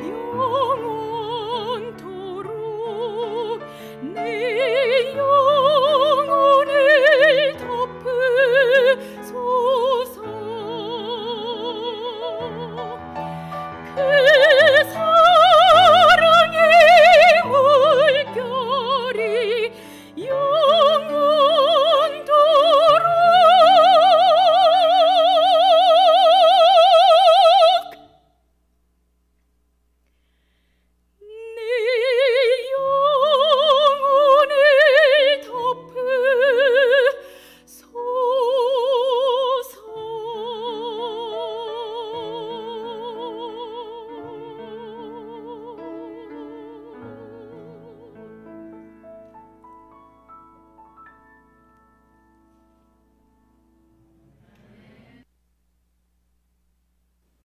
you